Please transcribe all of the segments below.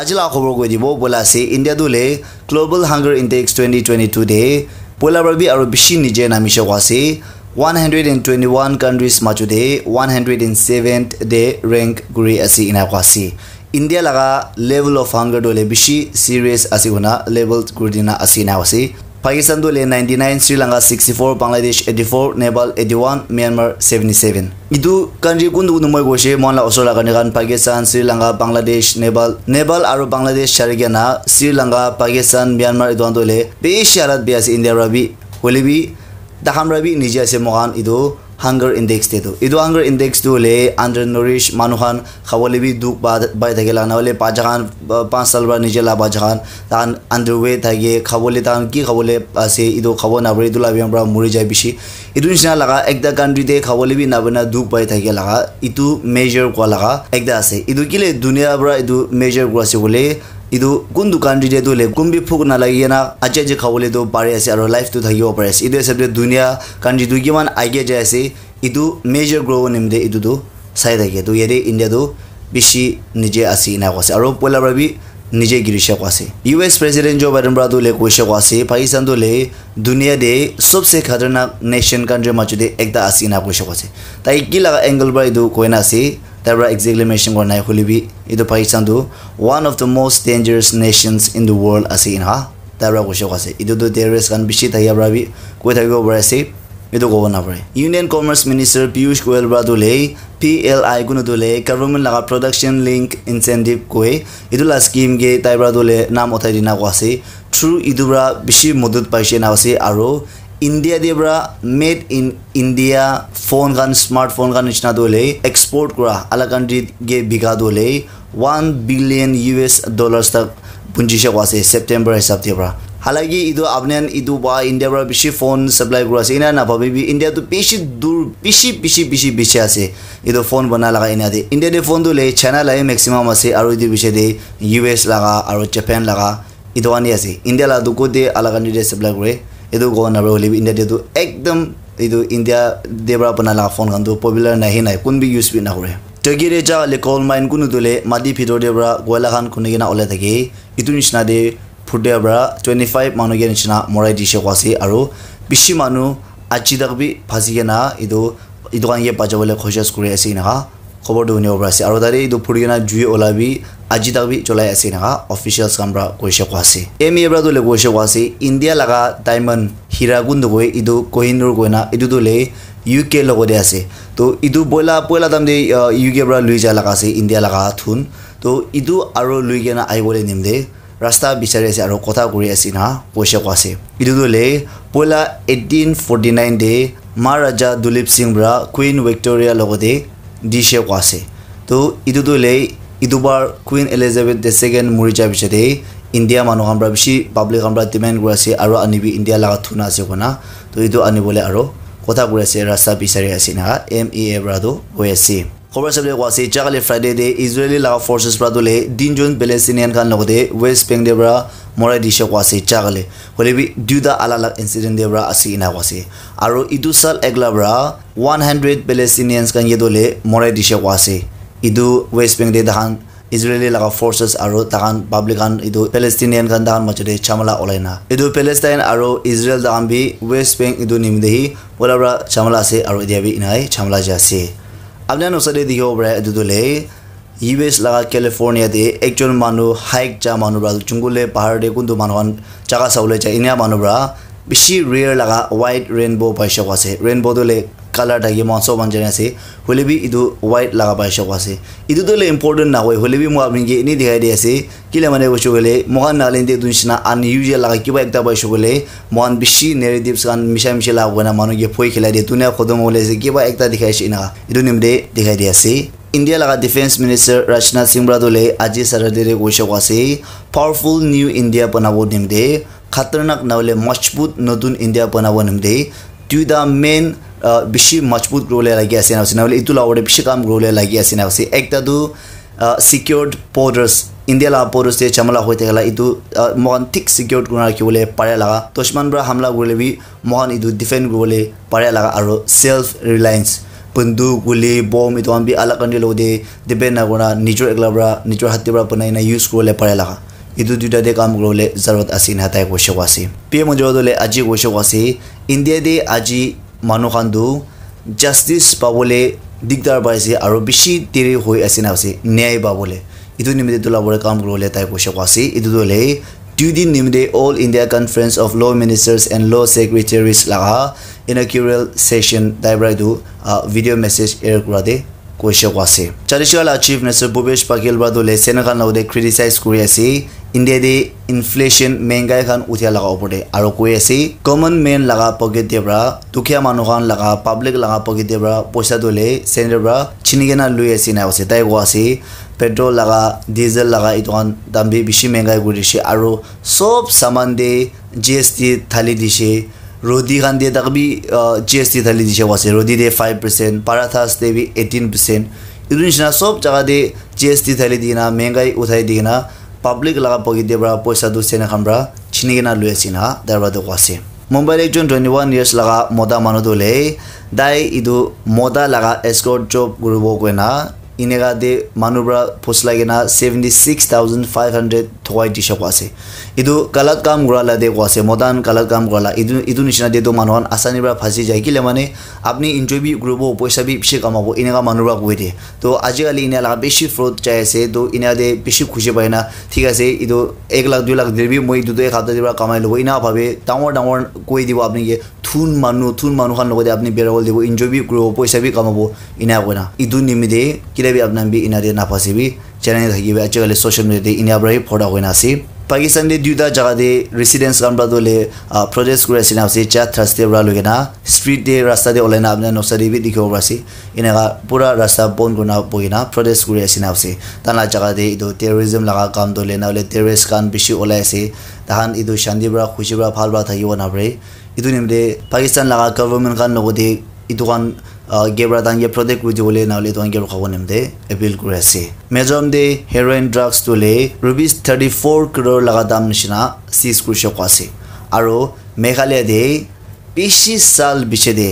আজি লা খবৰ কৈ দিব বোলা আছে ইণ্ডিয়া দলে global hunger index twenty two day পইলা বাৰবি আৰু বেছি নিজে নামিছে আছে one hundred and twenty one countries মাজতে ওৱান হাণ্ড্ৰেড এণ্ড ছেভেন্থ ডে ৰেংক কৰি আছে ইনাকুৱা আছে ইণ্ডিয়া লগা লেভেল অফ হাংগাৰ দলে বেছি চিৰিয়াছ আছে শুনা লেভেল দিনা আছে ইনা পাকিস্তান দলে ninety nine Sri Lanka sixty four Bangladesh eighty four Nepal eighty one Myanmar seventy seven ইটো কাণ্ট্ৰি কোনটো কোনটো মই গৈছে মই ওচৰ কাৰণে কাৰণ পাকিস্তান শ্ৰীলংকা বাংলাদেশ নেপাল নেপাল আৰু বাংলাদেশ চাৰিগেনা শ্ৰীলংকা পাকিস্তান ম্যানমাৰ এইটো দলে বেছি হালত বেয়া আছে ইণ্ডিয়াৰ বাবে হ'লে বি তাহান আছে এইটো হাংগাৰ ইণ্ডেক্স এইটো এইটো হাংগাৰ ইণ্ডেক্সটো হ'লে আণ্ডাৰ নৰিছ মানুহখন খাবলৈ বি দুখ বাই থাকে নহ'লে পাঁচখান পাঁচ চাল পৰা নিজে লা পাঁচখান তাহান আণ্ডাৰ ৱেট থাকে খাবলৈ তাহান কি খাবলৈ আছে এইটো খাব নাপাৰে এইটো লাভিয়াৰ পৰা মৰি যায় বেছি এইটো নিচিনা লগা একটা কাণ্ট্ৰিতে খাবলৈ বি নাপায় দুখ পাই থাকে লগা এইটো মেজাৰ কোৱা লগা একটা আছে এইটো কেলে আছে এইটো কোনটো কাণ্ট্ৰিতে তোলে কোনবি ফুক নালাগি না আজি আজি খাবলৈতো পাৰে আছে আৰু লাইফটো থাকিব পাৰে আছে এইটো দুনিয়া কাণ্ট্ৰিটো কিমান আগে যাই আছে এইটো মেজৰ গ্ৰ' নিমিতে এইটোতো চাই থাকে তো ইয়াতে ইণ্ডিয়াটো বেছি নিজে আছে এনে কৈছে আৰু পইলাৰ পৰা বি নিজে গিৰিছে কৈছে U S president Joe' Biden পৰা তোলে কৈছে কৈছে পাকিস্তান তোলে দুনিয়াতে চবচে খাতৰনাক নেশ্যন কাণ্ট্ৰিৰ মাজতে একটা আছে এনে কৈছে কৈছে তাই কি লগা এংগল পৰা এইটো কৈ নাছে তাৰ পৰা একজেক্টলি মেনশ্যন কৰা নাই খুলিবি এইটো পাকিস্তানটো one of the most dangerous nations in the world আছে ইন হা তাৰ পৰা কৈছে কৈছে এইটোতো টেৰৰিষ্ট কাৰণ বেছি থাকিব পৰা বি কৈ থাকিব পাৰে আছে এইটো ক'ব নাপাৰে union commerce minister Piyush Goyal পৰা তোলে পি এল আই কোনো তোলে গভৰ্ণমেণ্ট লগা প্ৰডাকশ্যন লিংক ইনচেণ্টিভ কৈ এইটো লা স্কিমকে তাইৰ পৰা তোলে নাম উঠাই দিনা কোৱা আছে থ্ৰু ইটোৰ পৰা বেছি মদত পাইছে না আছে আৰু ইণ্ডিয়া দিয়ে পৰা মেড ইন ইণ্ডিয়া ফোন খান স্মাৰ্টফোন খান নিচিনা দলে এক্সপৰ্ট কৰা আলা কাণ্ট্ৰিত গে বিঘা দলে one billion U S dollars তাক পুঞ্জিছে কোৱা আছে ছেপ্টেম্বৰ হিচাপ দিয়ে পৰা হালাকি ইটো আপোনাৰ ইটো বা ইণ্ডিয়াৰ পৰা বেছি ফোন চাপ্লাই কৰা আছে এনে নাভাবিবি ইণ্ডিয়াটো বেছি দূৰ বেছি বেছি বেছি বেছি আছে এইটো ফোন বনাই লগা এনে দিয়ে ইণ্ডিয়াতে ফোনটো লৈ চাইনা লাগে মেক্সিমাম আছে আৰু এইটো পিছে দিয়ে ইউ এছ লগা আৰু জাপান লগা এইটো আনি আছে ইণ্ডিয়া লগা দুকোতে আলা কাণ্ট্ৰিতে চাপ্লাই কৰে এইটো ক'ব নাপাৰে হ'লে ইণ্ডিয়াটো একদম এইটো ইণ্ডিয়া দেৱৰা বনাই লগা ফোন খানটো পপুলাৰ নাহি নাই কোন বি ইউজ বি নকৰে তগিৰে যা হ'লে কল মাইন কোনো তোলে মাটি ভিতৰতে পৰা কয়লা খান খুন্দি কিনে ওলাই থাকে ইটো নিচিনা দে ফুটে পৰা টুৱেণ্টি ফাইভ মানুহকে নিচিনা মৰাই দিছে কোৱাছে আৰু বেছি মানুহ আজি তাক বি ফাঁচি কিনে এইটো এইটো কাৰণে বাজাবলৈ খৰচাছ কৰি আছে নহা খবৰটো শুনিব পৰা আছে আৰু তাৰে এইটো ফুৰি কিনে জুই ওলাবি আজি তাক বি চলাই আছে নহা অফিচিয়েলছ কাম পৰা কৈছে কোৱাছে এম এ পৰা তোলে কৈছে কোৱাছে ইণ্ডিয়া লগা ডায়মণ্ড হীৰা গুণ কৈ এইটো কহিনুৰ কৈ না এইটো ইউ কে লগতে আছে তো এইটো পইলা পইলা দাম দে ইউ কে পৰা লৈ যায় লগা আছে ইণ্ডিয়া লগা থোন তো এইটো আৰু লৈ কিনে আহিবলৈ নিম দে ৰাস্তা বিচাৰি আছে আৰু কথা কৰি আছে না পইচা কোৱাছে এইটো তোলে পইলা এইটিন ফৰ্টি নাইন ডে মা ৰাজা দুলীপ সিং বৰা কুইন ভিক্টৰিয়াৰ লগতে দিছে কোৱাছে তো এইটো তোলে ইটোবাৰ কুইন এলিজাবেথ দ্য ছেকেণ্ড মৰি যোৱাৰ পিছতে ইণ্ডিয়া মানুহৰ পৰা বেছি পাব্লিকৰ পৰা ডিমাণ্ড কৰি আছে আৰু আনিবি ইণ্ডিয়া লগা থুনা আছে শুনা তো এইটো আনিবলৈ আৰু এ পৰাটো হৈ আছে খবৰ চাবলৈ কোৱা আছে যোৱাকালি ফ্ৰাইডে ডে ইজৰাইলী লগা ফৰ্চেছ পৰা তোলে তিনিজন পেলেষ্টিনিয়ান খান লগতে ৱেষ্ট বেংক পৰা মৰাই দিছে কোৱা আছে যোৱাকালি হ'লে বি দুটা আলাগ আলাগ ইনচিডেণ্ট পৰা আছে ইনা কোৱা আছে আৰু ইটো চাল একলা পৰা ওৱান হাণ্ড্ৰেড পেলেষ্টিনিয়ানছ খান ইয়ে তোলে মৰাই দিছে কোৱা আছে ইটো ৱেষ্ট বেংক দে ইজৰাইলী লগা ফৰ্চেছ আৰু তাহান পাব্লিক খান এইটো পেলেষ্টিনিয়ান খান তাহান মাজতে চামলা ওলাই না এইটো পেলেষ্টাইন আৰু ইজৰাইল তাহান বি ৱেষ্ট বেংক এইটো নিমিদেহি পলাৰ পৰা চামলা আছে আৰু এতিয়া বি ইনাই চামলা যে আছে আপোনাৰ ওচৰতে দেখিব পাৰে এইটো তোলে ইউ এছ লগা কেলিফৰ্ণিয়াতে একজন মানুহ হাইক যা মানুহ পৰা জংগুলে পাহাৰতে কোনটো মানুহখন জাগা চাবলৈ যায় এনে মানুহ বেছি ৰেয়াৰ লগা হোৱাইট ৰেইনব' পাইছে ৰেইনব'টোলে কালাৰ থাকে চব মানুহ আছে হ'লে বি এইটো হোৱাইট লগা পাইছে আছে এইটোতো ইম্পৰ্টেণ্ট নহয় হ'লে বি মই আপুনি এনেই দেখাই দি আছে কেলে মানে কৈছোঁ গ'লে মহান নাগালেণ্ডে এইটো নিচিনা আনইউজুৱেল লগা কিবা এটা পাইছোঁ গ'লে মহান বেছি নেৰেটিভছ কাৰণ মিছা মিছা লাভ হোৱা নাই মানুহকে ফৈ খেলাই দিয়ে ধুনীয়া খতম ওলাইছে কিবা এটা দেখাইছে না এইটো নিমিতে দেখাই দি আছে ইণ্ডিয়া লগা ডিফেন্স মিনিষ্টাৰ ৰাজনাথ সিং বৰাদলে আজি চাৰাদেৰে কৈছে আছে পাৱাৰফুল নিউ ইণ্ডিয়া বনাব নিমিতে খাতৰনাক নহ'লে মজবুত নতুন ইণ্ডিয়া বনাব নিমিতে দুইটা মেইন বেছি মজবুত গ্ৰ'লৈ লাগি আছে নাছে নহ'লে এইটো লাৱৰে বেছি কাম গ্ৰ'লৈ লাগি আছে নাছে একটাতো ছিকিউৰ্ড পৰ্ডাৰ্ছ ইণ্ডিয়া লাভ পৰ্ডাৰ্ছে চামলা হৈ থাকিলে এইটো মহান ঠিক ছিকিউৰ্ড কৰি ৰাখিবলৈ পাৰে লগা তস্মান পৰা হামলা কৰিলেবি মহান এইটো ডিফেণ্ড কৰিবলৈ পাৰে লগা আৰু ছেল্ফ ৰিলায়েঞ্চ বন্ধু গুলি বম এইটো আমি আলাক কাণ্ডিৰ লগতে ডিপেণ্ড নকৰা নিজৰ একলাৰ পৰা নিজৰ হাতীৰ পৰা বনাই না ইউজ কৰিবলৈ পাৰে লগা এইটো দুটাতে কাম কৰিবলৈ জৰুৰত আছে নহয় তাই কৈছে কোৱা আছে পি এম মজুৰ দলে আজি কৈছে কোৱা আছে ইণ্ডিয়াতে আজি মানুহ কান্দো জাষ্টিচ পাবলৈ দিগদাৰ পাইছে আৰু বেছি দেৰি হৈ আছে নাছে ন্যায় পাবলৈ। এইটো নিমিত্তে তোলাবলৈ কাম কৰিবলৈ তাই কৈছে কৈছে এইটো তোলে টুদিন নিমিত্তে all India conference of law' ministers and law' secretaries লাগা ইনকিউৰেল ছেশ্যন তাইৰ পৰা এইটো ভিডিঅ' মেছেজ এয়াৰ কৰা দেই কৈছে কৈছে traditional chief minister Bhupesh Baghel বাদলে চেনেগাল নাওদে ক্ৰিটিচাইজ কৰি আছে ইণ্ডিয়া দি ইনফ্লেশ্যন মেংগাই খান উঠিয়া লগা ওপৰতে আৰু কৈ আছে কমন মেন লগা পকেটৰ পৰা দুখীয়া মানুহ খান লগা পাব্লিক লগা পকেটৰ পৰা পইচা তুলি চেনেৰ পৰা চিনিকেনা লৈ আছে নাই কৈছে তাই কোৱা আছে পেট্ৰল লগা ডিজেল লগা এইটো খান দাম বেছি মেংগাই কৰি দিছে আৰু চব চামান দি জি এছ টি থালি দিছে rodi khan de takbi gst thali dishe wase rodi de 5% parathas de bi 18% idun shina sob jaga de gst thali dina mengai uthai dina public laga pogi de bra poisa du sena khambra chinigena lui asina darba de wase Mumbai একজন twenty one years লগা মদা মানুহ দলে দাই ইটো মদা লগা escort job কৰিব কইনা ইনেগা দে মানুহবৰা ফচলাইকেনা seventy six thousand five hundred থকাই দি চক আছে। এইটো কালাত কাম কৰালা দে কোৱা আছে মদান কালাত কাম কৰালা। এইটো এইটো নিচিনা দেতো মানুহখন আচানিৰ পৰা ফাঁচি যায়। কেলে মানে আপুনি বি কৰিব পইচা বি বেছি কামাব। এনেকুৱা মানুহৰ পৰা কৈ দিয়ে। তো আজিকালি ইনে লগা বেছি ফ্ৰড চাই আছে। তো ইনে দে বেছি খুচি পায় না। ঠিক আছে এইটো এক লাখ দুই লাখ দিবি মই এইটোতো এক সপ্তাহ পৰা কামাই ল'ব। ইনা ভাবে ডাঙৰ ডাঙৰ কৈ দিব আপুনি থুন মানুহ থুন মানুহখন লগতে আপুনি বেৰাবল দিব। বি কৰিব পইচা বি কামাব। ইনা কয় না ইটো নিমিতে কেতিয়াবি ইনা দিয়ে নাফাচিবি চেনেল থাকিব আজিকালি ছ'চিয়েল মিডিয়াতে ইনাৰ পৰাই ফটা হৈ নাছিল পাকিস্তান দে দুটা জায়গা দে রেসিডেন্স কাম দলে প্রটেস্ট করে আসি নাসি চা থার্সডে বড় লগে না স্ট্রিট দে রাস্তা দে ওলাই না আপনার নসা দেবি দেখিব পারছি এনেকা পুরা রাস্তা বন্ধ তানা জায়গা দে ইদো টেরোরিজম লাগা কাম দলে না হলে টেরোরিস্ট কান বেশি ওলাই আছে তাহান ইদো শান্তি বড়া খুশি বড়া ভাল বড়া থাকিব না পারে ইদো নিমদে পাকিস্তান লাগা গভর্নমেন্ট কান লগতে ইটোখন গেবৰাদান গে প্ৰডেক্ট কৰি দিবলৈ নহ'লে তোমাক গেবৰ খাব নিম দে এপিল কৰি আছে। মেজন দে হেৰইন ড্ৰাগছ তোলে ৰুবিছ থাৰ্টি ফ'ৰ ক্ৰ'ৰ লগা দাম নিচিনা চিজ কৰিছে কৈছে আৰু মেঘালয় দে পিচি চাল বিচে দে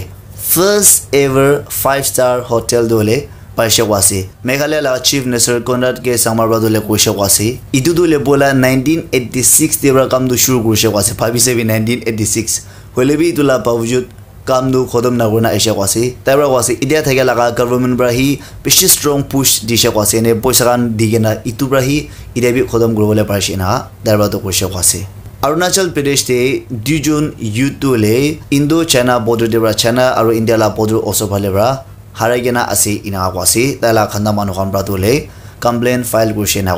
first ever five star hotel দলে পাইছে আছে। মেঘালয় লগা চিফ নেচাৰেল কনৰাট গে চামাৰ বা দলে কৈছে কৈছে ইটো দলে ব'লা নাইনটিন এইটি ছিক্স দেৱৰ কামটো শ্বুৰু কৰিছে কৈছে ভাবিছে বি নাইনটিন এইটি ছিক্স হ'লে বি ইটো লাভ কামটো খতম নকৰোঁ এছিয়া কোৱাছে তাৰ পৰা কোৱাছে এতিয়া থাকে লগা গভৰ্ণমেণ্টৰ পৰা সি বেছি ষ্ট্ৰং পুছ দিছে কোৱাছে এনে পইচা কাণ দি কিনে ইটোৰ পৰা সি এতিয়া বি খতম কৰিবলৈ পাৰিছে না তাৰ পৰাতো কৈছে কোৱাছে অৰুণাচল প্ৰদেশতে দুজন ইউথলে ইণ্ডো চাইনা বৰ্ডাৰ পৰা চাইনা আৰু ইণ্ডিয়া লা বৰ্ডাৰ ওচৰ ফালে পৰা হাৰাই কিনে আছে ইনা কোৱাছে তাৰ লা খান্দা মানুহখন পৰা তোলে কমপ্লেইন ফাইল কৰিছে না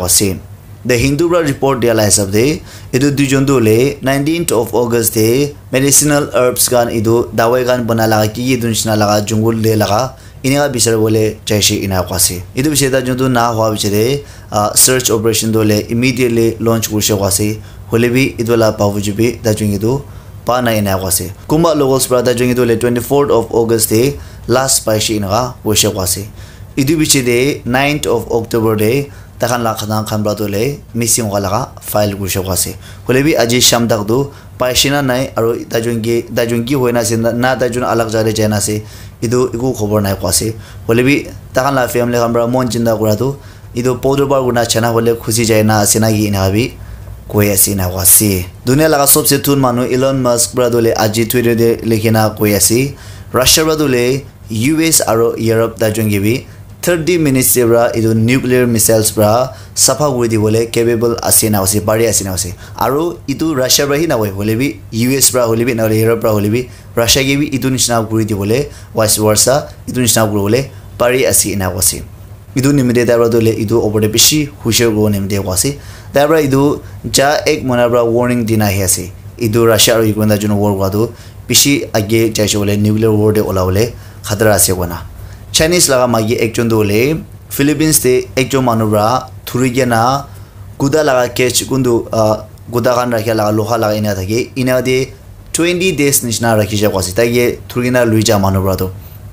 কোৱাছে দ্য হিন্দু পৰা ৰিপৰ্ট দিয়া হিচাপ দে এইটো দুজনটো হ'লে nineteenth of August day medicinal herbs গান এইটো দাৱাই গান বনাই লগা কি কি নিচিনা লগা জংঘল দে লগা এনেকুৱা বিচাৰিবলৈ চাইছে ইনা কোৱাছে এইটো বিচাৰি তাৰ যোনটো না হোৱা বিচাৰে চাৰ্চ অপাৰেশ্যনটো হ'লে ইমিডিয়েটলি লঞ্চ কৰিছে কোৱাছে হ'লে বি এইটো অলপ পাব যাবি তাৰ যোনটো পা নাই এনে কোৱাছে কোনোবা লগলছ পৰা তাৰ যোনটো হ'লে twenty fourth of August day last পাইছে এনেকুৱা কৈছে কোৱাছে এইটো বিচাৰে নাইনথ অফ অক্টোবৰ দে তাখান লা খানা মিসিং ওয়া লাগা ফাইল গুছে আছে হলে আজি শাম তাক দু পাইছিনা নাই আৰু দাজুঙ্গি দাজুঙ্গি হৈ নাছে না দাজুন আলাগ জারে যায় নাছে ইদু ইকু খবর নাই কোয়াছে হলে বি তাখান লা ফ্যামিলি খান ব্রা মন চিন্তা তো ইদু হলে যায় না আছে না গিয়ে না ভাবি কৈ আছে না কোয়াছে দুনিয়া লাগা সবচে তুন মানুহ ইলন মাস্ক ব্রা দলে আজি টুইটারে লিখে না কৈ আছে রাশিয়ার ব্রা দলে ইউ এস আৰু ইউৰোপ দাজুঙ্গি বি থাৰ্টি মিনিটছ পৰা এইটো নিউক্লিয়াৰ মিছাইলছ পৰা চাফা কৰি দিবলৈ কেপেবল আছে না আছে পাৰি আছে না আছে আৰু ইটো ৰাছিয়াৰ পৰা সি নকয় হ'লে বি ইউ এছ পৰা হ'লে বি নহ'লে ইউৰোপ পৰা হ'লে বি ৰাছিয়াকে বি ইটো নিচিনা কৰি দিবলৈ ৱাইচ ৱাৰ্চা ইটো নিচিনা কৰিবলৈ পাৰি আছে এনে আছে ইটো নিমিত্তে তাৰ পৰা দিলে ইটো ওপৰতে বেছি হুচিয়াৰ কৰিব নিমিত্তে আছে তাৰ পৰা ইটো যা এক মনাৰ পৰা ৱাৰ্ণিং দিন আহি আছে ইটো ৰাছিয়া আৰু ইউক্ৰেইন যোন ৱাৰ কৰাটো বেছি আগে যাইছে বোলে নিউক্লিয়াৰ ৱাৰ্ডে ওলাবলৈ খাতৰা আছে কোৱা চাইনিজ লগা মাগি একজন দলে ফিলিপিন্স তে একজন মানুহরা থুরিগে না গুদা লাগা কেচ কিন্তু গুদা খান রাখিয়া লাগা লোহা লাগা ইনা থাকে ইনা দিয়ে টুৱেণ্টি ডেজ নিচিনা ৰাখিছে কৈছে তাই ইয়ে থুৰিকিনা লৈ যা মানুহবোৰতো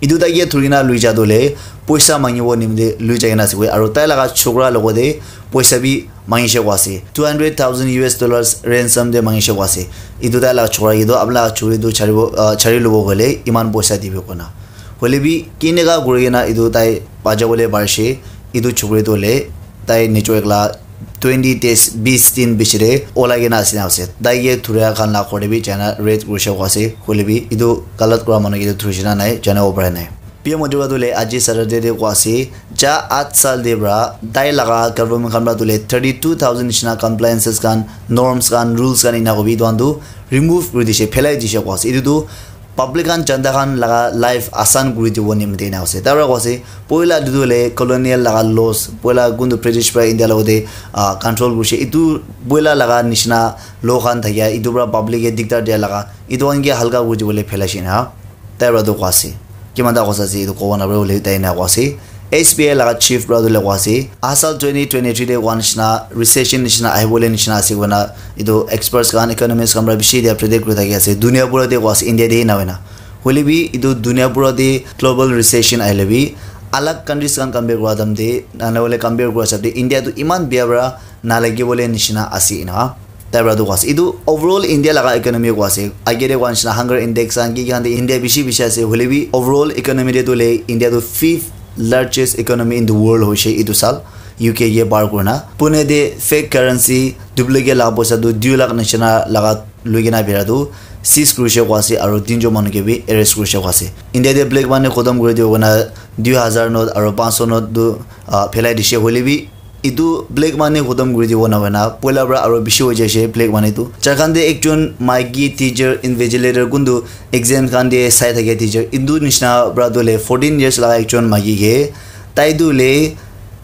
ইটো তাই ইয়ে থুৰিকিনা লৈ যা দলে পইচা মাঙিব নিমিতে লৈ যায় নাছিল আৰু তাই লগা চকৰাৰ লগতে পইচা বি মাঙিছে কোৱাছে two hundred thousand U S dollars ransom দে মাঙিছে কোৱাছে ইটো তাই লগা চকৰা ইটো আপোনাক চুৰিটো চাৰিব চাৰি ল'ব গ'লে ইমান পইচা দিব কোনা হলে বি কেনেকা গুড়ি কিনা এইটো তাই পাজাবলৈ পাৰিছে এইটো চুবুৰীত হ'লে তাই নিজৰ একলা টুৱেণ্টি টেষ্ট বিছ দিন বেছিৰে ওলাই কিনা আছে আছে তাই ইয়ে ধুৰীয়া কাম লাভ কৰে বি যেনে ৰেড কৰিছে আছে খুলিবি এইটো কালত কৰা মানুহ কিন্তু ধৰিছে না নাই যেনে অপাৰে নাই পি এম মধুৰা তোলে আজি ছেটাৰডে দে কোৱা আছে যা আঠ চাল দে পৰা তাই লগা কাৰ্বমেণ্ট কামৰা তোলে থাৰ্টি টু থাউজেণ্ড নিচিনা কমপ্লায়েঞ্চেছ গান নৰ্মছ গান ৰুলছ গান ইনা কবি দোৱানটো ৰিমুভ কৰি দিছে ফেলাই দিছে কোৱা আছে এইটোতো পাব্লিক খান জনতা খান লগা লাইফ আচান কৰি দিব নিমিতে কৈছে তাৰ পৰা কৈছে পইলা দুটো হ'লে কলনিয়েল লগা লছ পইলা কোনটো ব্ৰিটিছ পৰা ইণ্ডিয়াৰ লগতে কণ্ট্ৰল কৰিছে এইটো পইলা লগা নিচিনা ল' খান থাকে পৰা পাব্লিকে দিগদাৰ দিয়া লগা এইটো আনকি হালকা কৰি দিবলৈ ফেলাইছে না তাৰ পৰাতো কোৱাছে কিমান কথা আছে এইটো ক'ব নাপাৰে বুলি তাই না কোৱাছে এইচ পি আই লগা চিফ ব্ৰাদুলে কোৱাছে আছাল টুৱেণ্টি টুৱেণ্টি থ্ৰীতে কোৱা নিচিনা ৰিচেশ্যন নিচিনা আহিবলৈ নিচিনা আছে কোৱা এইটো এক্সপাৰ্টছ কাৰণ ইকনমিক্স কাম বেছি দিয়া প্ৰেডিক্ট কৰি থাকি আছে দুনিয়াবোৰতে কোৱা আছে ইণ্ডিয়াতে নহয় না হ'লে বি এইটো দুনিয়াবোৰতে গ্ল'বেল ৰিচেশ্যন আহিলে বি আলাগ কাণ্ট্ৰিজ কাৰণ কম্পেয়াৰ কৰা দাম দে নহ'লে কম্পেয়াৰ কৰা চাপতে ইণ্ডিয়াটো ইমান বিয়া পৰা নালাগিবলৈ নিচিনা আছে নহয় তাৰ পৰা দুখ আছে এইটো অভাৰঅল ইণ্ডিয়া লগা ইকনমি কোৱা আছে আগেৰে কোৱা নিচিনা হাংগাৰ ইণ্ডেক্স আনকি কিমান ইণ্ডিয়া বেছি বেছি আছে হ'লে বি অভাৰঅল ইকনমিতে তোলে ইণ্ডিয়াটো fifth largest economy in the world হৈছে এইটো চাল ইউ কে ইয়ে পাৰ কৰা পুনে দে ফেক কাৰেঞ্চি ডুপ্লিকেট লগা পইচাটো দুই লাখ নিচিনা লগা লৈ কিনে বিৰাটো চিজ কৰিছে কোৱা আছে আৰু তিনিজন মানুহকে বি এৰেষ্ট কৰিছে কোৱা আছে ইণ্ডিয়াতে ব্লেক মানি খতম কৰি দিব না দুই হাজাৰ নোট আৰু পাঁচশ নোটটো ফেলাই দিছে হ'লে বি এইটো ব্লেক মানি খতম কৰি দিব নহয় না। পইলাৰ পৰা আৰু বেছি হৈ যাইছে ব্লেক মানিটো। যাৰ কাৰণে একজন মাইকী টিচাৰ ইনভেজিলেটৰ কোনটো? এক্সাম খান দিয়ে চাই থাকে টিচাৰ ইটো নিচিনা পৰা দলে ফৰ্টিন ইয়াৰ্ছ লগা একজন মাইকীকে। তাই দলে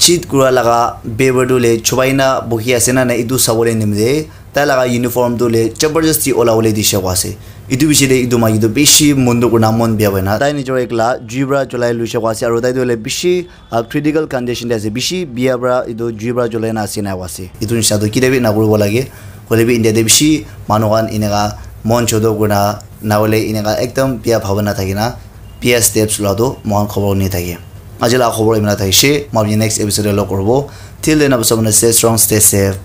চিট কৰা লগা বেবাৰটোলে চুবাইনা বহি আছে না নাই এইটো চাবলৈ নিমিলে তাই লগা ইউনিফৰ্মটোলে জবৰদস্তি ওলাবলৈ দিছে কোৱাছে। ইটো পিছতে ইটো মাইকীটো বেছি মনটো কৰা মন বেয়া হয় না তাই নিজৰ একলা জুইৰ পৰা জ্বলাই লৈছে কোৱাছে আৰু তাই হ'লে বেছি ক্ৰিটিকেল কণ্ডিশ্যনতে আছে বেছি বিয়াৰ পৰা এইটো জুইৰ পৰা জ্বলাই নাচি নাই কোৱাছে এইটো নিচিনাটো কেতিয়াবা নকৰিব লাগে হ'লে বি ইণ্ডিয়াতে বেছি মানুহখন এনেকুৱা মন চৌধ কৰা নহ'লে এনেকুৱা একদম বিয়া ভাৱনা নাথাকে না বিয়া ষ্টেপছ লোৱাটো মহান খবৰ নি থাকে আজিলৈ খবৰ ইমান থাকিছে মই আপুনি নেক্সট এপিচডে লগ কৰিব till then, I was going to stay strong, stay safe,